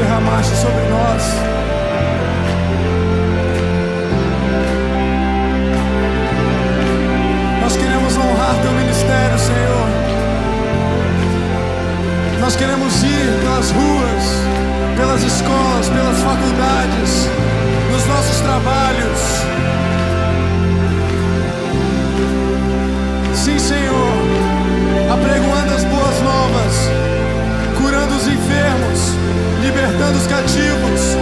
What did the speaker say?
derramaste sobre nós. Nós queremos honrar teu ministério, Senhor. Nós queremos ir pelas ruas, pelas escolas, pelas faculdades, nos nossos trabalhos. Sim, Senhor, apregoando as boas novas, libertando os cativos,